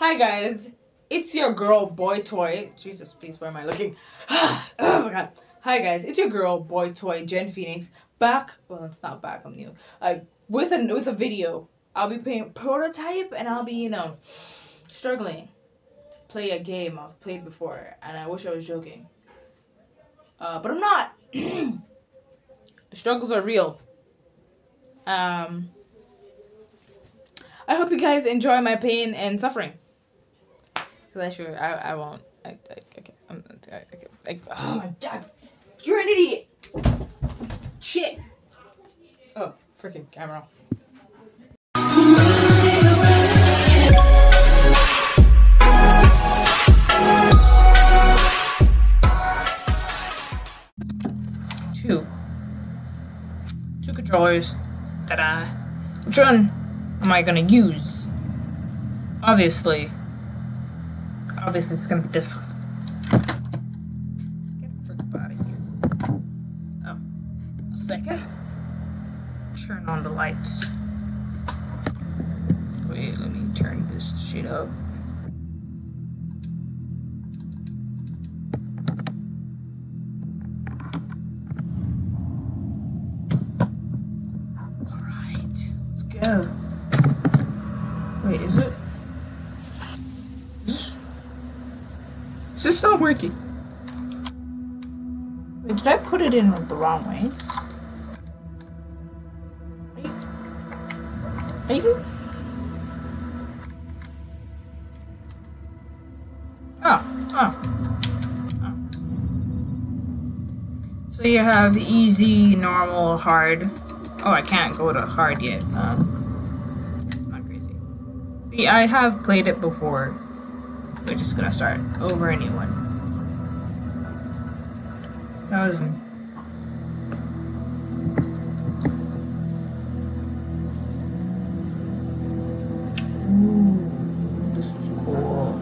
Hi guys, it's your girl Boy Toy. Jesus, please, where am I looking? oh my god. Hi guys, it's your girl Boy Toy Jen Phoenix back. Well, it's not back. I'm new. Uh, with a with a video. I'll be playing prototype, and I'll be you know struggling to play a game I've played before, and I wish I was joking. Uh, but I'm not. the struggles are real. Um. I hope you guys enjoy my pain and suffering. Cause I I, I won't. I, I, okay. I'm, I, I, oh my god, you're an idiot. Shit. Oh, freaking camera. Two. Two controllers that I. Which one am I gonna use? Obviously. Obviously, it's gonna be this working? Wait, did I put it in the wrong way? Are you? Oh, oh. oh. So you have easy, normal, hard. Oh, I can't go to hard yet. Um, it's not crazy. See, I have played it before. We're just gonna start over a new one. That was. Ooh, this is cool.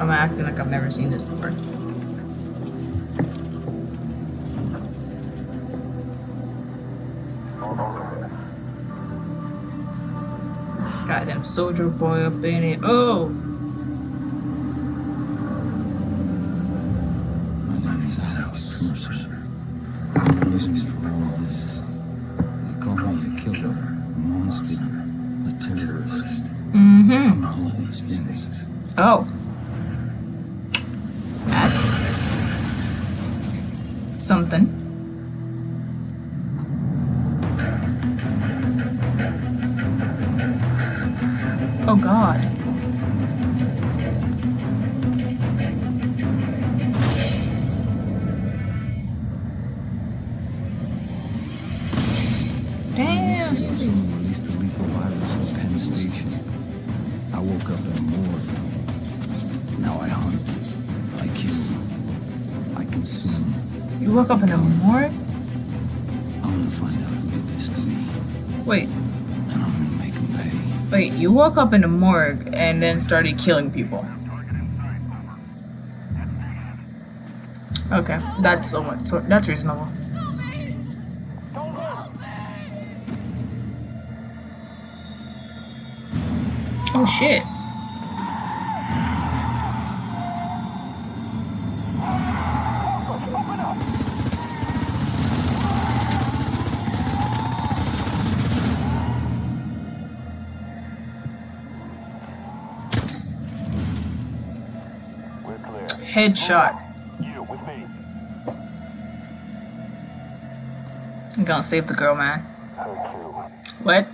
I'm acting like I've never seen this before. Goddamn soldier boy up in it. Oh! You woke up in a morgue? I'm gonna find out who did this to me. Wait, And I'm gonna make them pay. wait, you woke up in a morgue and then started killing people. Okay, that's somewhat, so that's reasonable. Oh shit. Headshot. You with me. I'm gonna save the girl, man. What?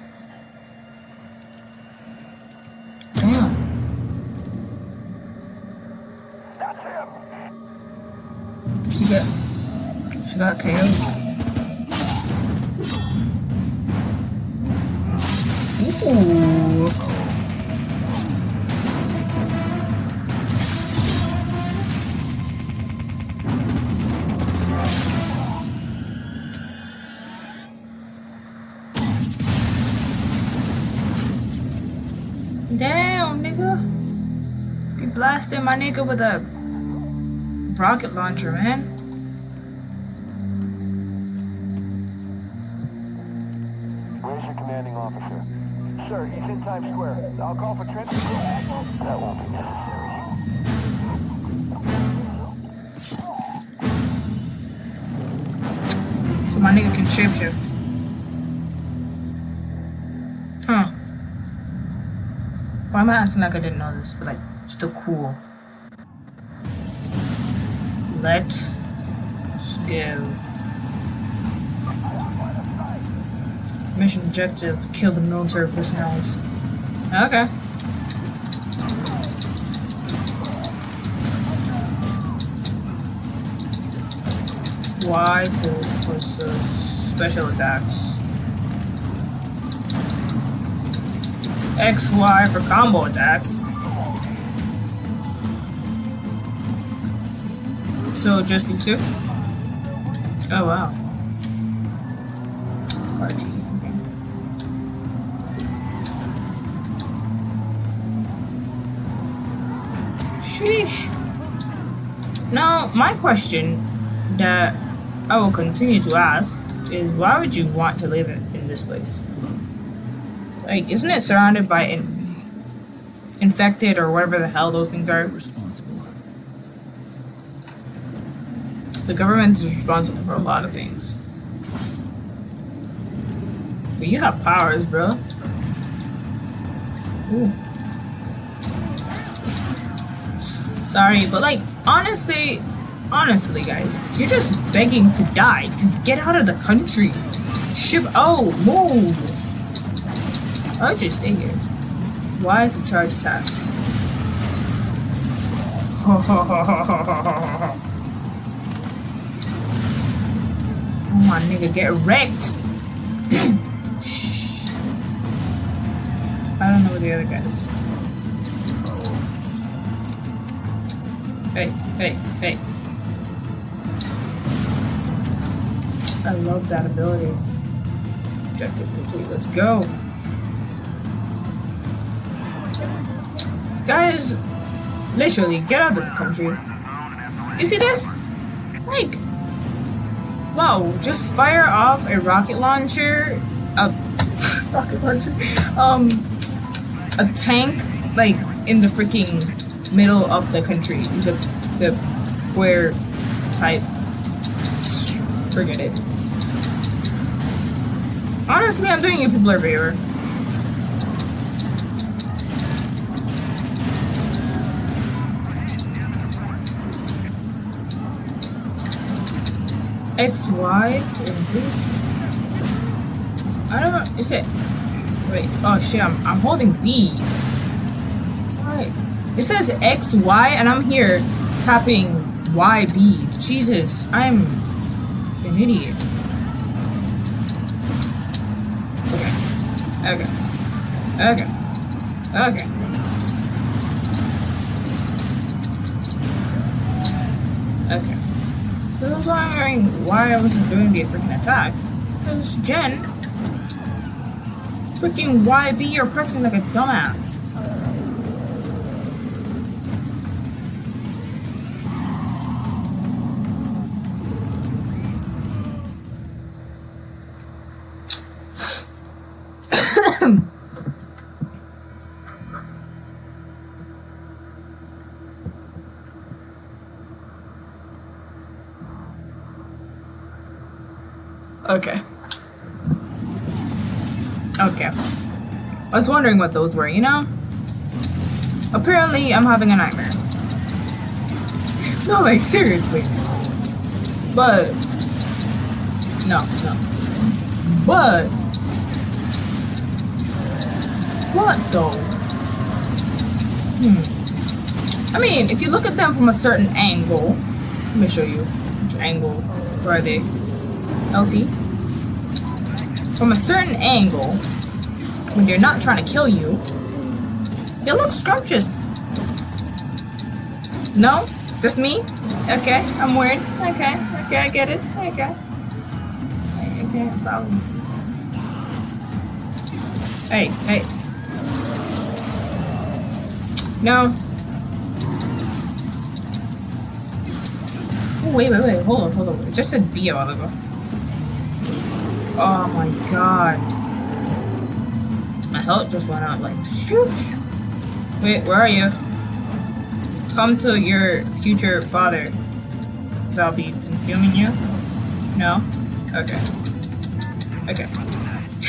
Damn. She got she got KO'd. Blasted my nigga with a rocket launcher, man. Where's your commanding officer? sir. He's in Times Square. I'll call for transport. That won't be necessary. So my nigga can shapeshift. Huh. Why am I acting like I didn't know this? But like, still cool. Let's go. Mission objective: kill the military personnel. Okay. Y to was uh, special attacks. X Y for combo attacks. So just be two. Oh wow. Sheesh. Now, my question that I will continue to ask is why would you want to live in, in this place? Like, isn't it surrounded by in, infected or whatever the hell those things are? Responsible. The government is responsible for a lot of things. But you have powers, bro. Ooh. Sorry, but like, honestly, honestly, guys, you're just begging to die. Just get out of the country. Ship. Oh, move. Would you stay here? Why is it charge tax? Oh my nigga, get wrecked. Shh. I don't know where the other guy is. Hey, hey, hey. I love that ability. Objective complete. Let's go. Guys, literally, get out of the country. You see this? Wow, just fire off a rocket launcher, a rocket launcher, um, a tank, like, in the freaking middle of the country, the, the square type. Forget it. Honestly, I'm doing you people a favor. X, Y to increase. I don't know. Is it? Wait. Oh shit! I'm I'm holding B. Why? It says X, Y, and I'm here tapping Y, B. Jesus, I'm an idiot. Okay. Okay. Okay. Okay. Okay. I was wondering why I wasn't doing the freaking attack. Because Jen, freaking YB, you're pressing like a dumbass. Okay. Okay. I was wondering what those were, you know? Apparently, I'm having a nightmare. No, like, seriously. But. No, no. But. What though? Hmm. I mean, if you look at them from a certain angle, let me show you which angle. Where are they? LT. From a certain angle, when they're not trying to kill you, they look scrumptious. No? Just me? Okay, I'm weird. Okay, okay, I get it. Okay. Okay, problem. Hey, hey. No. Oh, wait, wait, wait. Hold on, hold on. It just said B a while ago. Oh my god. My health just went out like shoosh. Wait, where are you? Come to your future father. So I'll be consuming you? No? Okay. Okay.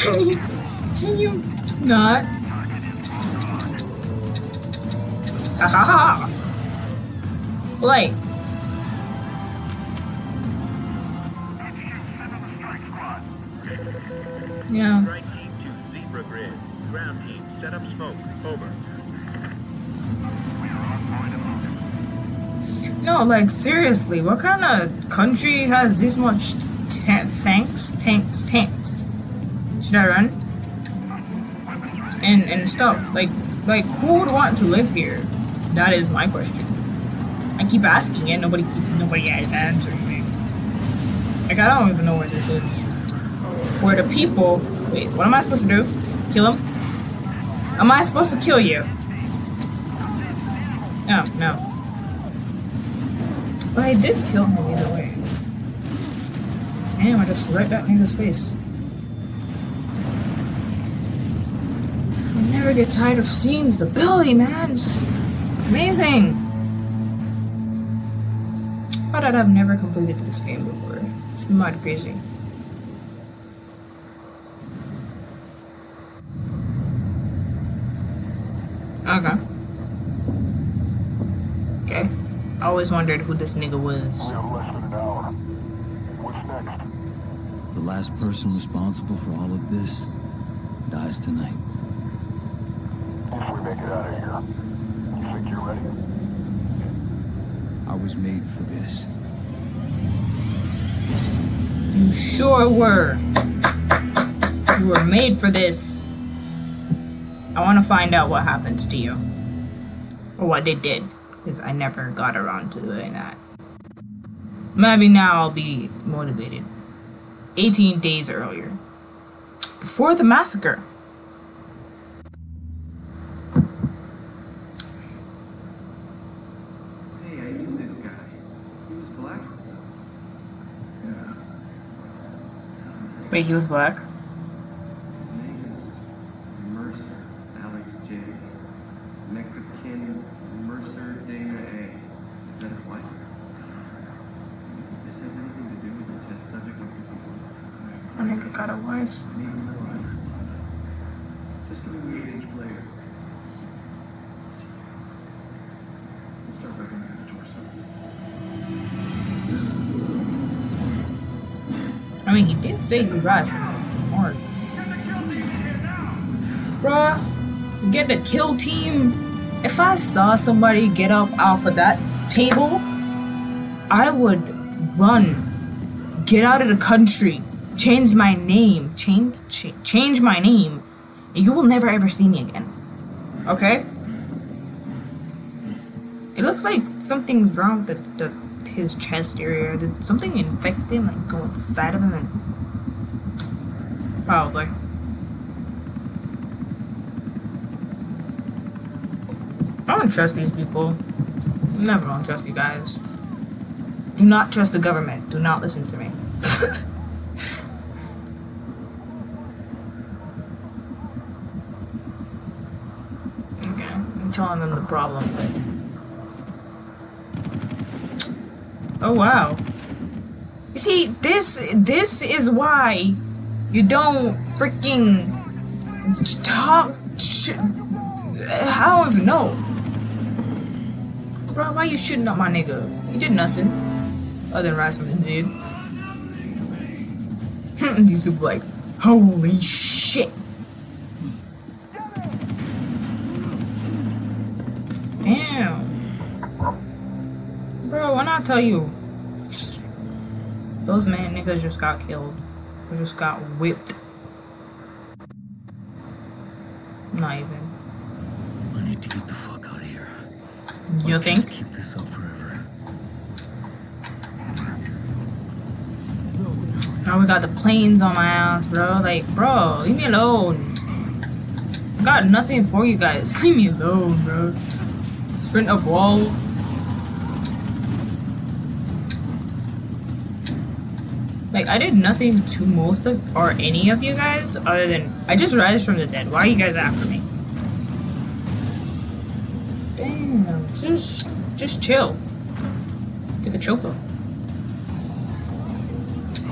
Can you not? Ha ha ha! Like, yeah. Strike team to Zebra Grid. Ground team, set up smoke. Over. No, like seriously, what kind of country has this much ta- tanks, tanks, tanks? Should I run? And and stuff like like who would want to live here? That is my question. I keep asking it, nobody keep nobody is answering me. Like I don't even know where this is. Where the people? Wait, what am I supposed to do? Kill him? Am I supposed to kill you? No, no. But I did kill him either way. Damn, I just right back in his face. I never get tired of seeing this ability, man. It's amazing. Thought I'd have never completed this game before. It's mad crazy. Okay. Okay. I always wondered who this nigga was. We have less than an hour. What's next? The last person responsible for all of this dies tonight. If we make it out of here, you think you're ready? I was made for this. You sure were. You were made for this. I want to find out what happens to you. Or what they did. Because I never got around to doing that. Maybe now I'll be motivated. 18 days earlier. Before the massacre. Hey, I knew this guy. He was black? Yeah. Wait, he was black? Arrived from Mark. Bruh, get the kill team. If I saw somebody get up off of that table, I would run, get out of the country, change my name, change ch- change my name, and you will never ever see me again. Okay? It looks like something's wrong with the, the his chest area. Did something infect him, like go inside of him and probably. I don't trust these people. Never gonna trust you guys. Do not trust the government. Do not listen to me. okay, I'm telling them the problem. Oh wow. You see, this this is why you don't freaking talk. I don't even know. Bro, why you shooting up my nigga? He did nothing. Other than Rasmussen did. These people like, holy shit. Damn. Bro, when I tell you, those man niggas just got killed. Or just got whipped. Not even. I need to get the fuck out of here. You think? Keep this up forever. Now we got the planes on my ass, bro. Like, bro, leave me alone. I got nothing for you guys. Leave me alone, bro. Sprint up walls. Like I did nothing to most of or any of you guys other than I just rise from the dead. Why are you guys after me? Damn, just just chill. Take a pill.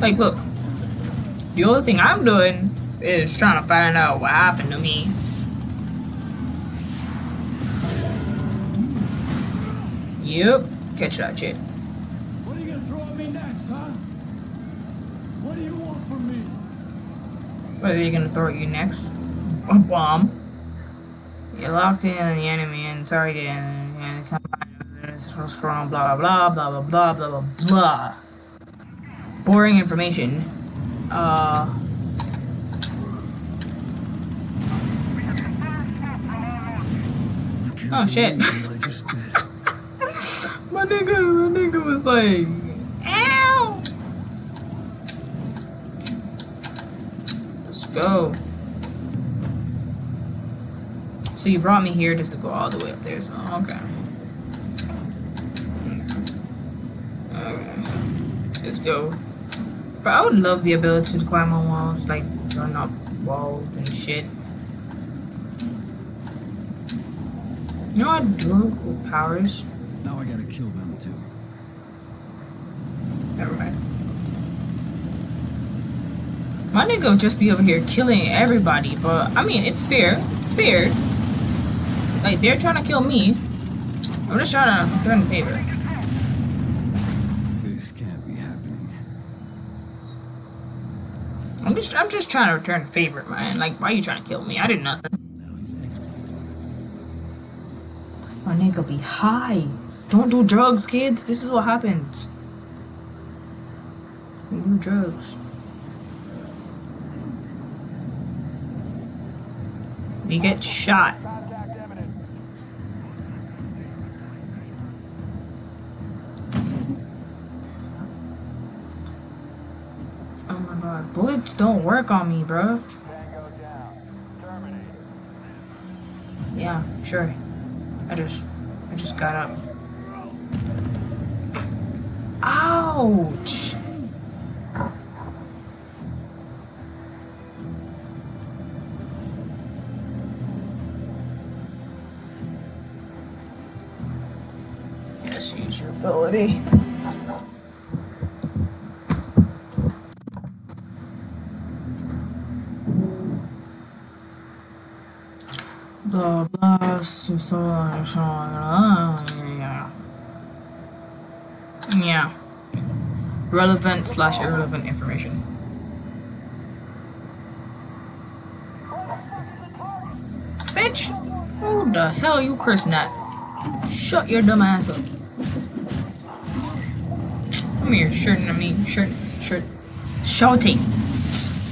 Like look, the only thing I'm doing is trying to find out what happened to me. Yep, catch that shit. What are you gonna throw at me next, huh? What do you want from me? What are you gonna throw at you next? A bomb. You're locked in on the enemy and target and, and combined with this so strong blah blah blah blah blah blah blah blah. Boring information. Uh Oh shit. my nigga, my nigga was like, ow! Let's go. So you brought me here just to go all the way up there, so okay. Okay. Let's go. But I would love the ability to climb on walls, like run up walls and shit. You know what I'd do with powers? Now I gotta kill them too. Never mind. My nigga would just be over here killing everybody, but I mean, it's fair. It's fair. Like, they're trying to kill me. I'm just trying to return the favor. This can't be happening. I'm just, I'm just trying to return the favor, man. Like, why are you trying to kill me? I did nothing. Now he's next. My nigga be high. Don't do drugs, kids. This is what happens. Don't do drugs. You get shot. Oh my god. Bullets don't work on me, bro. Yeah, sure. I just I just got up. Ouch! Your ability. Blah blah. So, yeah. Yeah. Relevant slash irrelevant information. Bitch! Who the hell you cursing at? Shut your dumb ass up. Come here, shirt at me, shirt, shirt. Shouting.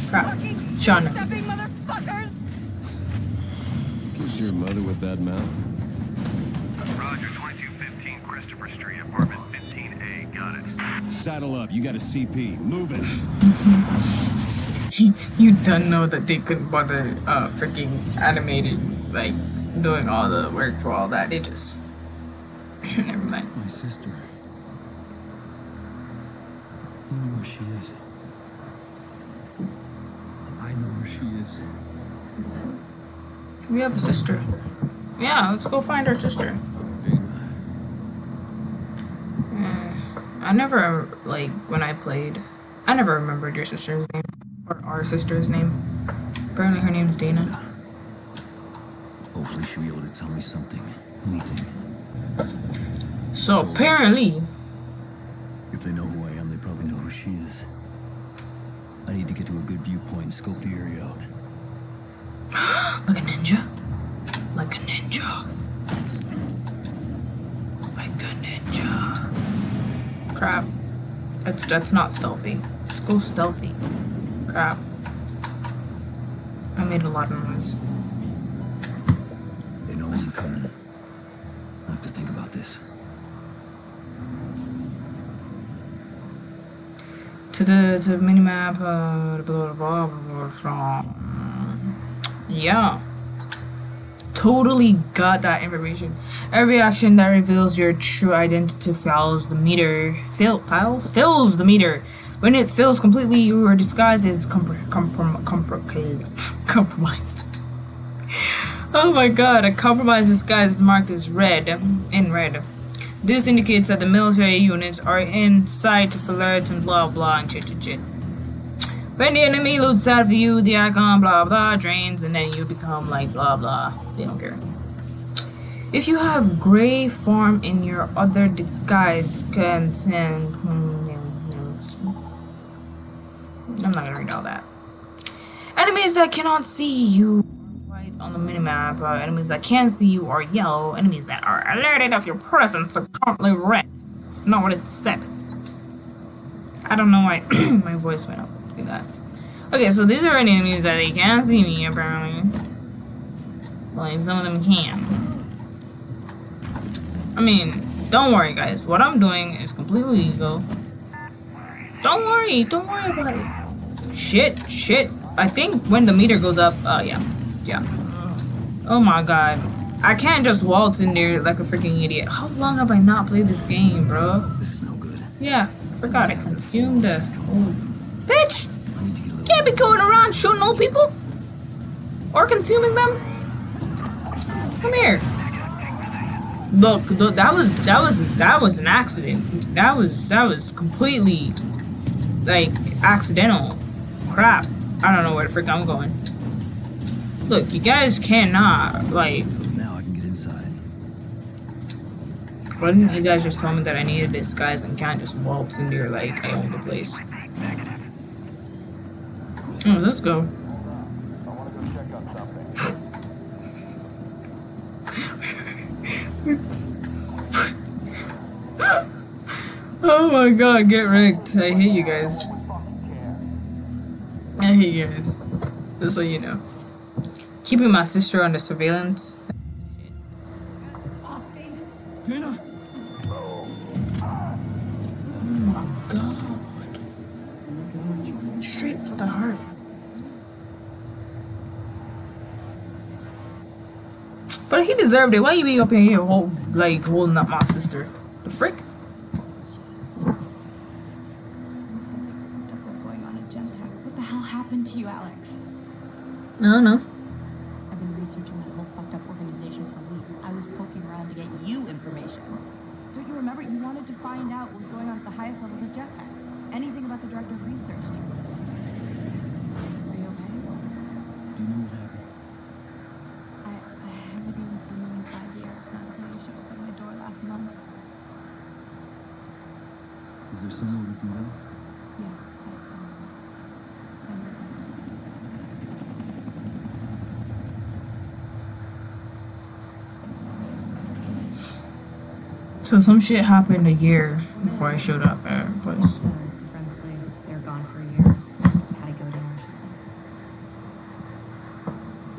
Crap. Shauna. Kiss your mother with that mouth? Roger, 2215 Christopher Street, apartment 15A. Got it. Saddle up. You got a CP. Move it. you, you don't know that they couldn't bother uh freaking animating like doing all the work for all that. They just never mind. My sister. You know where she is. I know where she is. We have a sister. Yeah, let's go find our sister. I never like when I played. I never remembered your sister's name or our sister's name. Apparently, her name's Dana. Hopefully she'll be able to tell me something. Anything. So apparently, If they know who I am, they probably know who she is. I need to get to a good viewpoint and scope the area out. Like a ninja, like a ninja, like a ninja. Crap. That's that's not stealthy. Let's go stealthy. Crap. I made a lot of noise. They know I'm coming. I have to think about this. To the to the minimap. Uh, blah, blah, blah, blah, blah. Yeah. Totally got that information. Every action that reveals your true identity files the meter. Fill, files fills the meter When it feels completely your disguise is compr- comprom- compr- compromised. Oh my god, a compromised disguise is marked as red, in red. This indicates that the military units are in sight for alerts and blah blah and shit shit shit. When the enemy looks out for you, the icon blah blah drains and then you become like blah blah. They don't care. If you have gray form in your other disguise, can hmm, hmm, hmm. I'm not gonna read all that. Enemies that cannot see you white on the minimap. Uh, enemies that can see you are yellow. Enemies that are alerted of your presence are currently red. It's not what it said. I don't know why my voice went up like that. Okay, so these are enemies that they can't see me apparently. Like some of them can. I mean, don't worry guys. What I'm doing is completely legal. Don't worry, don't worry about it. Shit, shit. I think when the meter goes up, uh yeah. Yeah. Oh my god. I can't just waltz in there like a freaking idiot. How long have I not played this game, bro? This is no good. Yeah, I forgot I consumed a old bitch! I need to get a little Can't be going around shooting old people! Or consuming them! Come here. Look, look, that was that was that was an accident. That was that was completely like accidental. Crap. I don't know where the frick I'm going. Look, you guys cannot like Now I can get inside. why didn't you guys just tell me that I needed this guys and can't just waltz in there like I own the place? Oh, let's go. Oh my god, get wrecked. I hate you guys. I hate you guys. Just so you know. Keeping my sister under surveillance. But he deserved it. Why you be up in here hold, like holding up my sister? The frick? Stuff was going on at Gentek. What the hell happened to you, Alex? No, no. I've been researching that whole fucked up organization for weeks. I was poking around to get you information. Don't you remember? You wanted to find out what was going on at the highest levels of Gentek. Anything about the director of research. Are you okay? Do you know what happened? I, I haven't even seen you in five years. Not until you showed up at my door last month. Is there somewhere we can go? Yeah. I, um, I know this. So some shit happened a year before I showed up at her place. So it's a friend's place. They're gone for a year. Had to go down or something.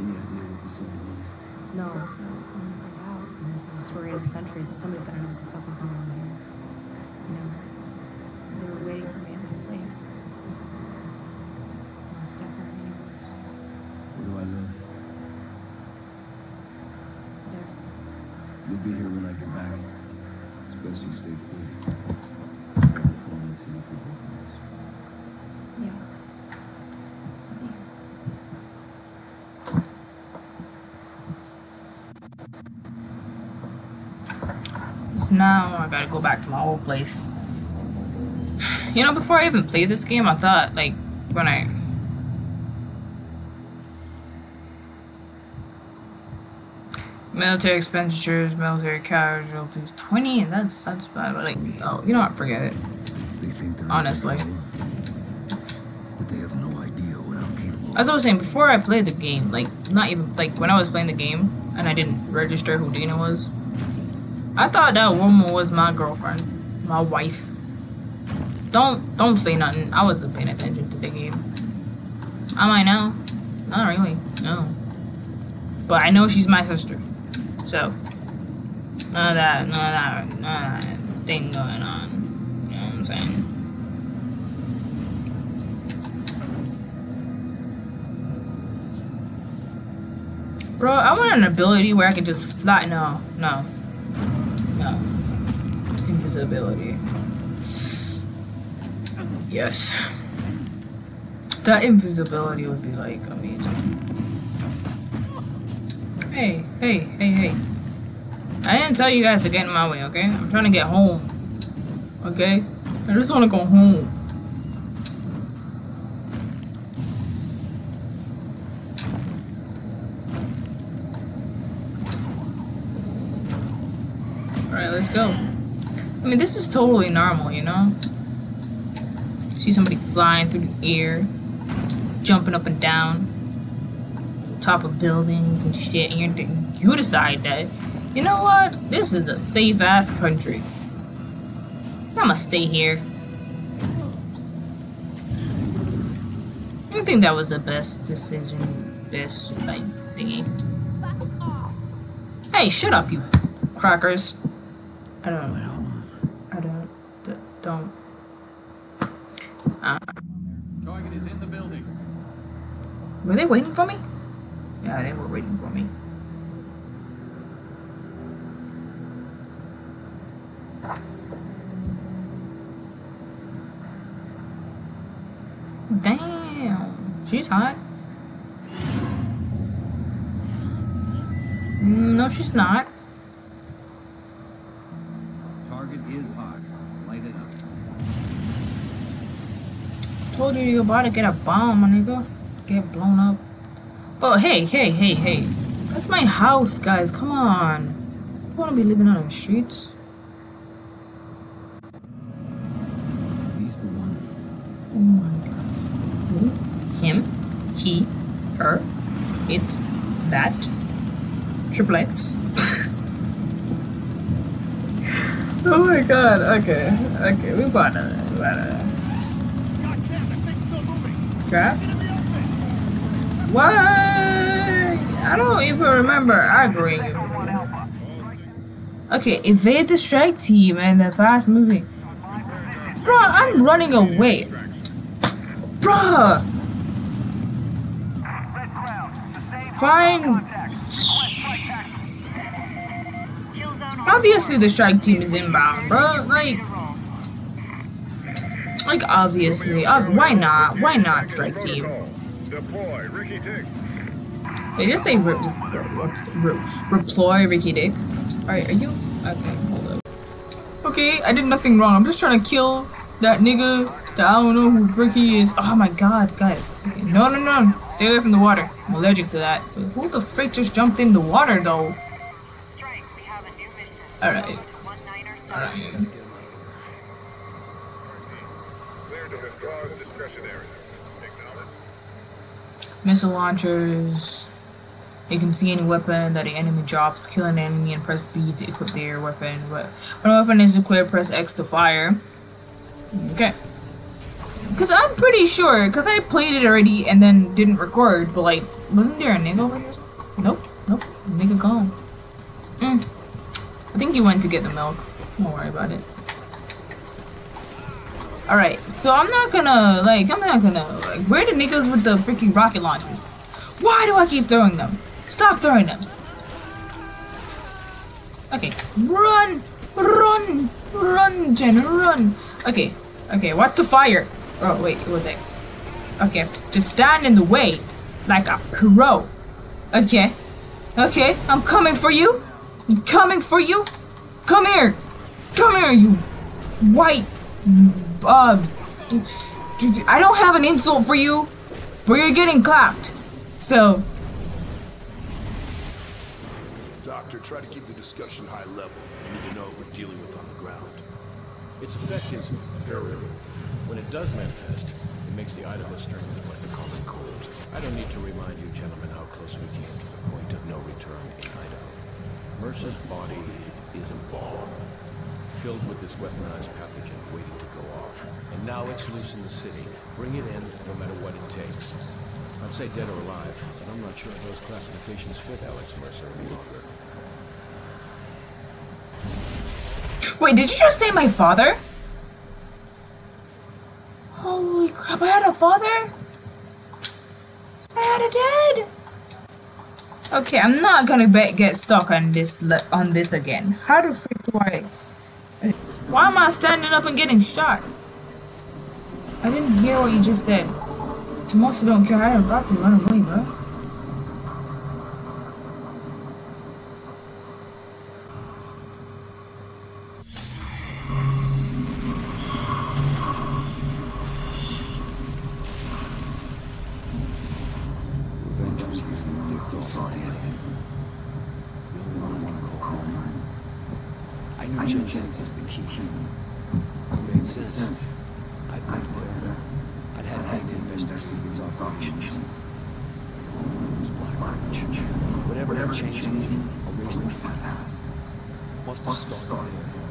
Any idea what this all was? No, oh no, I'm gonna find out. And this is the story of the century, so somebody's gotta know what the fuck is going on here. You know, they were waiting for me in my place. It was definitely. Where do I live? There. You'll be here when I get back. Best you stay. So now I gotta go back to my old place. You know, before I even played this game, I thought, like, when I. Military expenditures, military casualties, 20, that's that's bad. But like, oh, you know what? Forget it. They think they're Honestly. But they have no idea what I'm capable of. As I was saying, before I played the game, like, not even, like, when I was playing the game and I didn't register who Dina was, I thought that woman was my girlfriend, my wife. Don't, don't say nothing. I wasn't paying attention to the game. Am I now? Not really, no. But I know she's my sister. So, none of that, none of that, none of that thing going on. You know what I'm saying? Bro, I want an ability where I can just fly. No, no, no. Invisibility. Yes. That invisibility would be like amazing. Hey, hey, hey, hey. I didn't tell you guys to get in my way, okay? I'm trying to get home. Okay? I just want to go home. Alright, let's go. I mean, this is totally normal, you know? See somebody flying through the air, jumping up and down, top of buildings and shit, and you decide that, you know what? This is a safe ass country. I'ma stay here. I think that was the best decision, best like thingy. Hey, shut up, you crackers. I don't. I don't. Don't. Uh, Target is in the building. were they waiting for me? Yeah, they were waiting for me. Damn, she's hot. No, she's not. Target is hot. Light it up. Told you you're about to get a bomb, my nigga. Get blown up. But hey, hey, hey, hey. That's my house, guys. Come on. I want to be living on the streets. He's the one. Oh my god. Who? Him? He? Her? It? That? Triple X? oh my god. Okay. Okay. We gotta. We gotta. Trap? What? I don't even remember arguing. Okay, evade the strike team and the fast moving. Bruh, I'm running away. Bruh! Fine. Obviously, the strike team is inbound, bruh. Like, like obviously. Uh, why not? Why not strike team? Deploy, Ricky Dick. They just say re- re- re- re- reploy Ricky Dick. Alright, are you? Okay, hold up. Okay, I did nothing wrong. I'm just trying to kill that nigga that I don't know who Ricky is. Oh my god, guys. Okay, No, no, no. Stay away from the water. I'm allergic to that. But who the frick just jumped in the water though? Alright. Alright. Clear to withdraw in discretion area. Acknowledge. Missile launchers. You can see any weapon that the enemy drops. Kill an enemy and press B to equip their weapon. But when a weapon is equipped, press X to fire. Okay. Cause I'm pretty sure, cause I played it already and then didn't record. But like, wasn't there a nigga over here? Nope, nope. Nigga gone. Mm. I think he went to get the milk. Don't worry about it. Alright, so I'm not gonna, like, I'm not gonna, like, where the niggas with the freaking rocket launchers? Why do I keep throwing them? Stop throwing them! Okay, run! Run! Run, Jen, run! Okay, okay, what to fire? Oh, wait, it was X. Okay, just stand in the way, like a pro. Okay, okay, I'm coming for you! I'm coming for you! Come here! Come here, you white uh, I don't have an insult for you, but you're getting clapped. So, Doctor, try to keep the discussion high level. We need to know what we're dealing with on the ground. Its effect is variable. When it does manifest, it makes the Idaho strengthen like the common cold. I don't need to remind you, gentlemen, how close we came to the point of no return in Idaho. Mercer's body is a bomb, filled with this weaponized pathogen waiting to go off. And now it's loose in the city. Bring it in, no matter what it takes. I'd say dead or alive, but I'm not sure if those classifications fit Alex Mercer any longer. wait, did you just say my father? Holy crap, I had a father? I had a dad? Okay, I'm not gonna get stuck on this on this again. How the freak do I? Why am I standing up and getting shot? I didn't hear what you just said. Most don't care. I about to run away, bro. I knew Gentek was the key. It made sense. I'd been there. I'd had Hank to investigate its operations. It was Blackwatch. Whatever had changed me, race like that. Must have started there.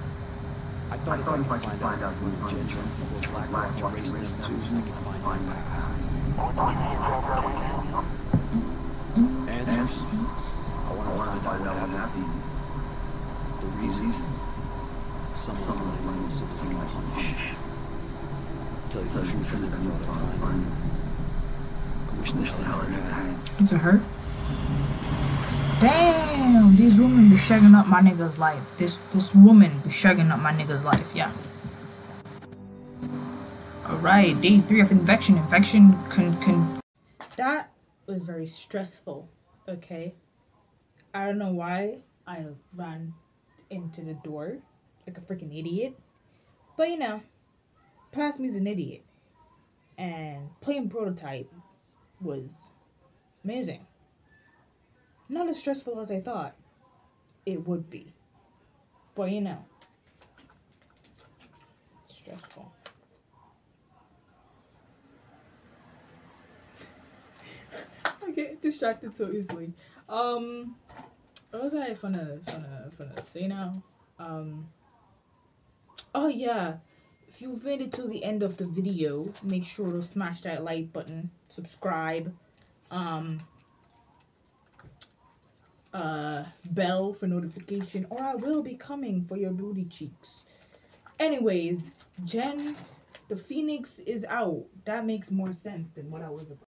I thought if I could find out who the Gentek before Blackwatch erased them too, I could find my past. Answers? I want to find out what happened. The reasons. Someone might use something like punish. Tell you the truth, I never thought I'd find. I wish this hell had happened. It's a her. Damn, these women be shagging up my nigga's life. This this woman be shagging up my nigga's life. Yeah. All right, day three of infection. Infection can can That was very stressful. Okay. I don't know why I ran into the door like a freaking idiot, but you know, past me's an idiot, and playing prototype was amazing. Not as stressful as I thought it would be. But you know, stressful. I get distracted so easily. Um, what was I finna finna finna say now? Um. Oh yeah, if you've made it to the end of the video, make sure to smash that like button, subscribe, um, uh, bell for notification, or I will be coming for your booty cheeks. Anyways, Jen, the Phoenix is out. That makes more sense than what I was about.